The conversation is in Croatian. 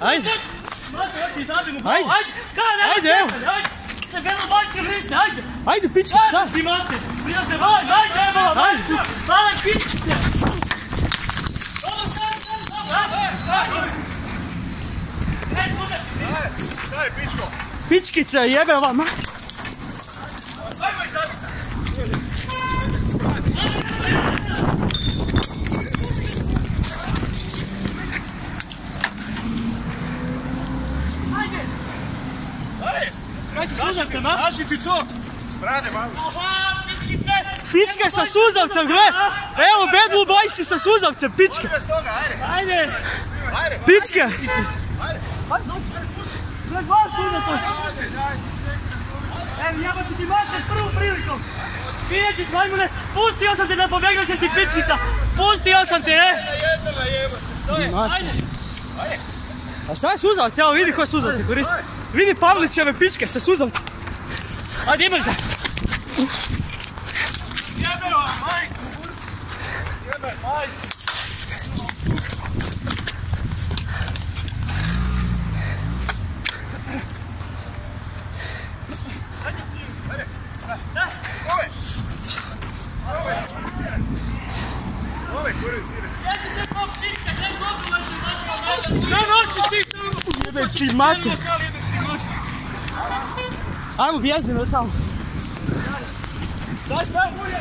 Ajde. Ajde. Ajde! Ajde! Ajde. Ajde! Lište, ajde! Ajde, pička, šta? Ti mate! Prija se, ajde, ajde, evo vam, Ajde. ajde! Ajde, pičite! Ovo, stani, Kaj si suzavcem, a? Znači ti to! Sprade malo! Pička sa suzavcem, gle. Evo, bad blue boy si sa suzavcem, pička. Ajde! Ajde! Ajde! Pička. Gle, dva suzavca! Evo, jeba ti ti mater prvom prilikom! Vidjet ćeš, majmune, pustio sam te da pobjegneš jer si pičkica! Pustio sam te, e! Jednoga jebate! Što je? Ajde! A šta je suzavac? Evo, vidi ko suzavce koristi. Vidi Pavlićeve pičke sa suzavcem. Ajde, imaš ga! Jebe majku! Jebe, majku! Ove! Ove, kuri, Ajmo, bježi na tamo. Staj, staj, ulje!